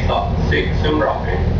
six, six, two rocket.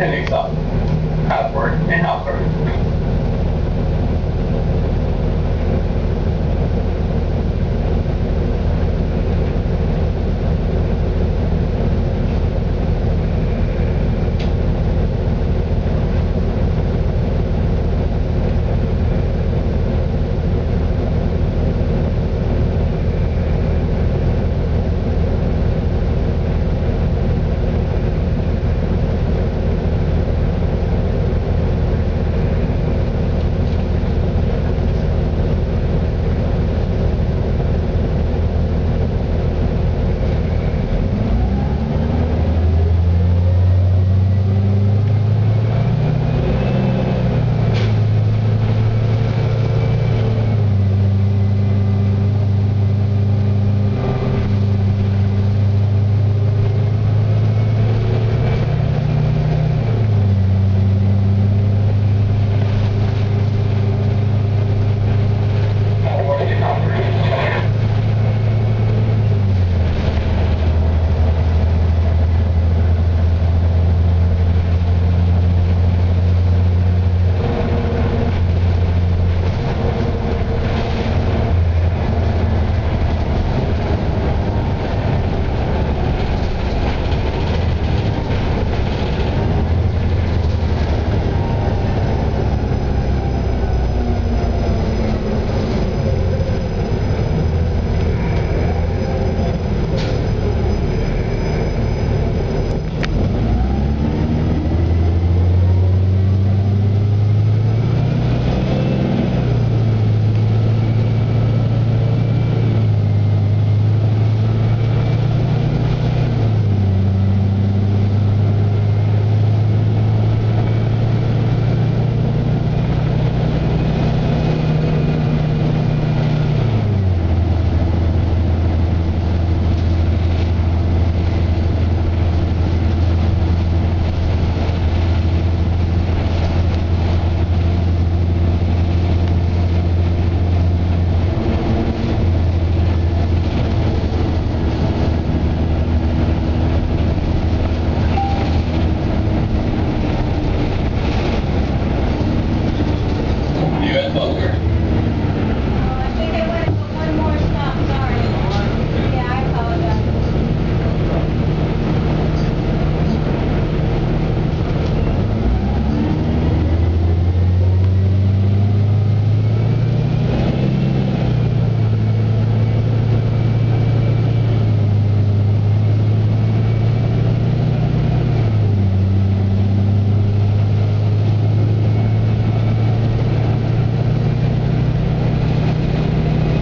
10x up.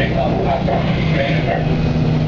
Take off, hop on, train,